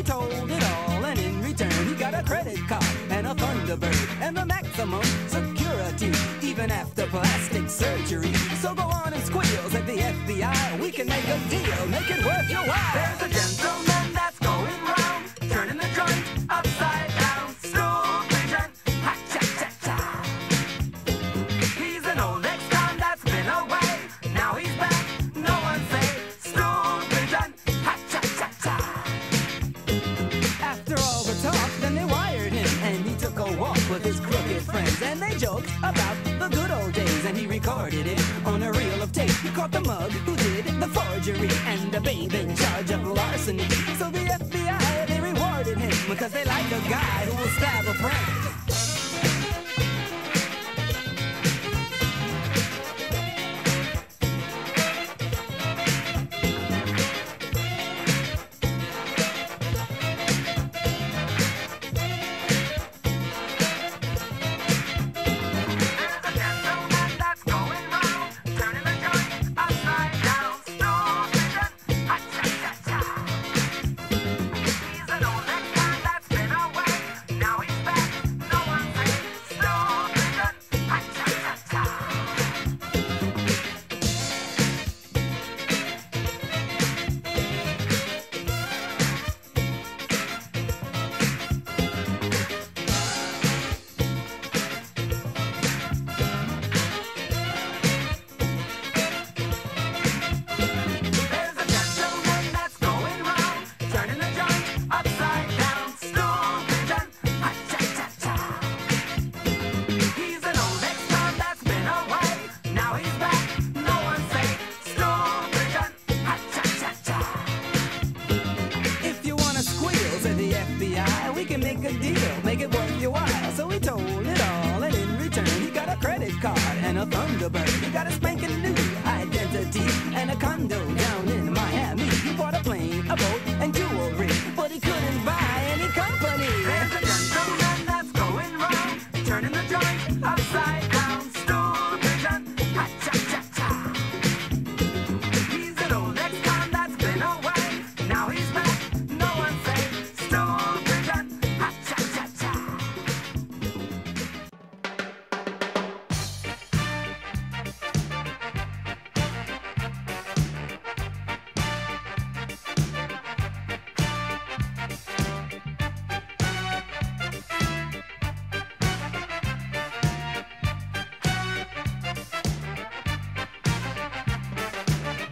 he told it all, and in return he got a credit card and a Thunderbird and the maximum security, even after plastic surgery. So go on and squeals at the FBI. We can make a deal, recorded it on a reel of tape. He caught the mug who did the forgery, and the babe in charge of larceny. So the FBI they rewarded him because they like a guy who will stab a friend. And a Thunderbird. He got a spanking new identity and a condo down in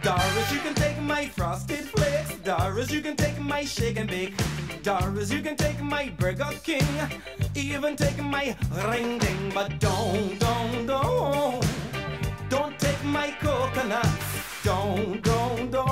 Doris, you can take my frosted flakes. Doris, you can take my shake and bake. Doris, you can take my Burger King. Even take my ring ding. But don't, don't, don't. Don't take my coconuts. Don't, don't, don't.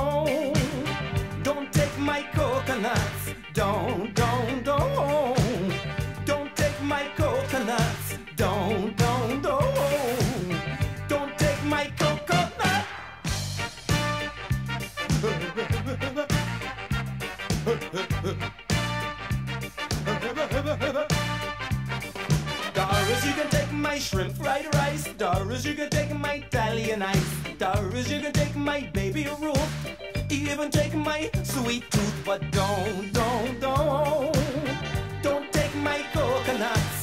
Doris, you can take my Italian ice. Doris, you can take my Baby Ruth, Even take my sweet tooth. But don't, don't, don't. Don't take my coconuts.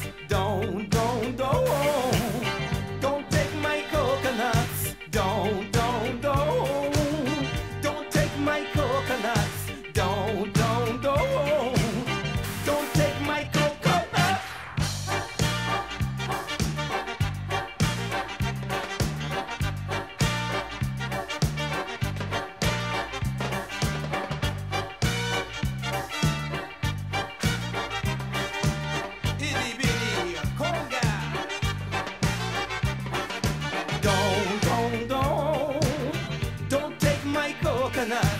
tonight.